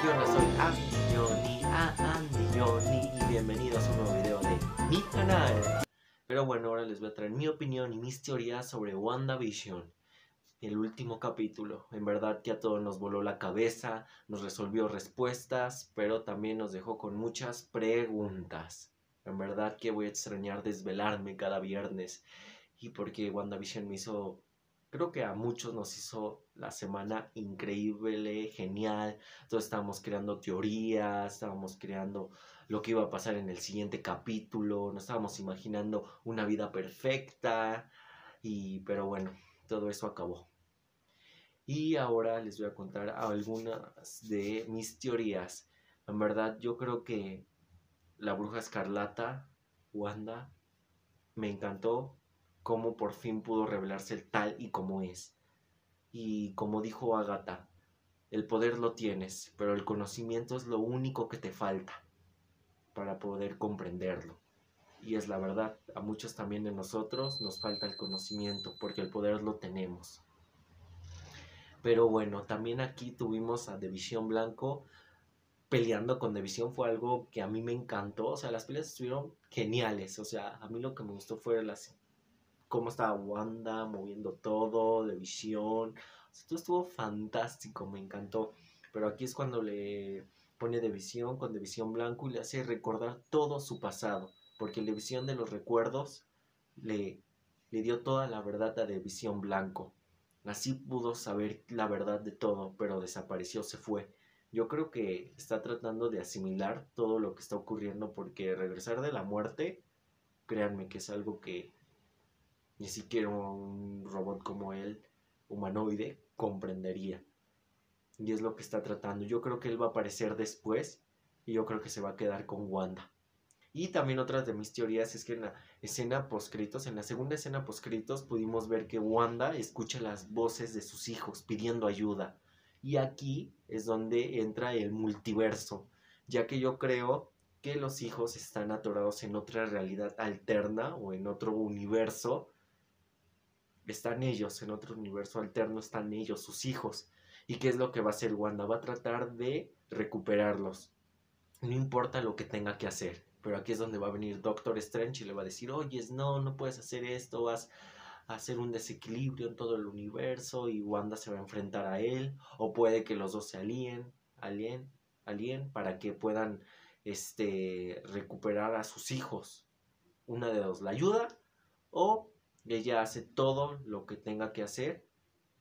¿Qué onda? Soy Andy Johnny, ah, Andy Johnny y bienvenidos a un nuevo video de mi canal. Pero bueno, ahora les voy a traer mi opinión y mis teorías sobre WandaVision. El último capítulo, en verdad que a todos nos voló la cabeza, nos resolvió respuestas, pero también nos dejó con muchas preguntas. En verdad que voy a extrañar desvelarme cada viernes y porque WandaVision me hizo creo que a muchos nos hizo la semana increíble, genial. Todos estábamos creando teorías, estábamos creando lo que iba a pasar en el siguiente capítulo, nos estábamos imaginando una vida perfecta. Y pero bueno, todo eso acabó. Y ahora les voy a contar algunas de mis teorías. En verdad, yo creo que la bruja escarlata, Wanda, me encantó cómo por fin pudo revelarse el tal y como es. Y como dijo Agatha, el poder lo tienes, pero el conocimiento es lo único que te falta para poder comprenderlo. Y es la verdad, a muchos también de nosotros nos falta el conocimiento, porque el poder lo tenemos. Pero bueno, también aquí tuvimos a División Blanco peleando con División, fue algo que a mí me encantó, o sea, las peleas estuvieron geniales, o sea, a mí lo que me gustó fue las cómo estaba Wanda moviendo todo, de visión. todo estuvo fantástico, me encantó. Pero aquí es cuando le pone de visión con de visión blanco y le hace recordar todo su pasado. Porque de visión de los recuerdos le, le dio toda la verdad a de visión blanco. Así pudo saber la verdad de todo, pero desapareció, se fue. Yo creo que está tratando de asimilar todo lo que está ocurriendo porque regresar de la muerte, créanme que es algo que ni siquiera un robot como él, humanoide, comprendería. Y es lo que está tratando. Yo creo que él va a aparecer después y yo creo que se va a quedar con Wanda. Y también otra de mis teorías es que en la escena poscritos, en la segunda escena poscritos, pudimos ver que Wanda escucha las voces de sus hijos pidiendo ayuda. Y aquí es donde entra el multiverso, ya que yo creo que los hijos están atorados en otra realidad alterna o en otro universo están ellos, en otro universo alterno están ellos, sus hijos. ¿Y qué es lo que va a hacer Wanda? Va a tratar de recuperarlos. No importa lo que tenga que hacer. Pero aquí es donde va a venir Doctor Strange y le va a decir, oye, no, no puedes hacer esto, vas a hacer un desequilibrio en todo el universo y Wanda se va a enfrentar a él. O puede que los dos se alíen, alien, alien, para que puedan este, recuperar a sus hijos. Una de dos la ayuda o ella hace todo lo que tenga que hacer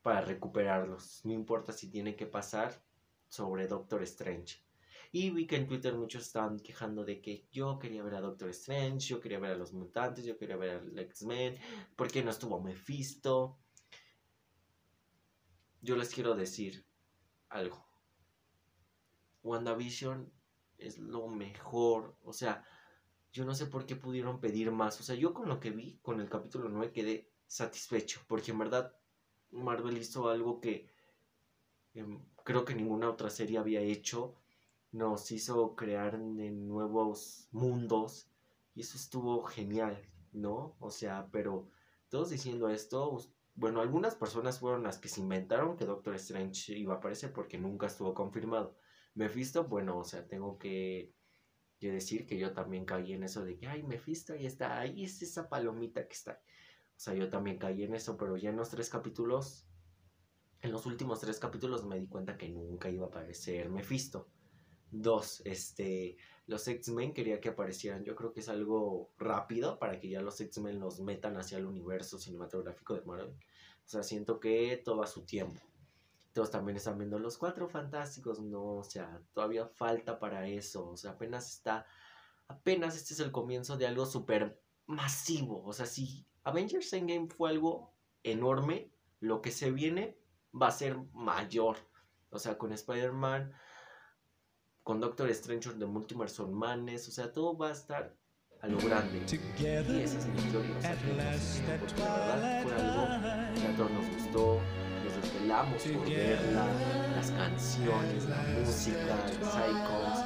para recuperarlos. No importa si tiene que pasar sobre Doctor Strange. Y vi que en Twitter muchos estaban quejando de que yo quería ver a Doctor Strange, yo quería ver a los mutantes, yo quería ver al X-Men, porque no estuvo Mephisto. Yo les quiero decir algo. WandaVision es lo mejor, o sea, yo no sé por qué pudieron pedir más. O sea, yo con lo que vi, con el capítulo 9 quedé satisfecho. Porque en verdad Marvel hizo algo que em, creo que ninguna otra serie había hecho. Nos hizo crear nuevos mundos. Y eso estuvo genial, ¿no? O sea, pero todos diciendo esto, bueno, algunas personas fueron las que se inventaron que Doctor Strange iba a aparecer porque nunca estuvo confirmado. Mephisto, bueno, o sea, tengo que y decir que yo también caí en eso de que, ay, Mephisto ahí está, ahí es esa palomita que está. O sea, yo también caí en eso, pero ya en los tres capítulos, en los últimos tres capítulos me di cuenta que nunca iba a aparecer Mephisto. Dos, este, los X-Men quería que aparecieran. Yo creo que es algo rápido para que ya los X-Men los metan hacia el universo cinematográfico de Marvel. O sea, siento que todo a su tiempo. Todos también están viendo los cuatro fantásticos, no, o sea, todavía falta para eso, o sea, apenas está, apenas este es el comienzo de algo súper masivo, o sea, si Avengers Endgame fue algo enorme, lo que se viene va a ser mayor, o sea, con Spider-Man, con Doctor Strange de Multiverse Manes, o sea, todo va a estar a lo grande. Y esa es mi historia, o sea, que fue algo que a todos nos gustó desvelamos por verla, las canciones, la música, el esto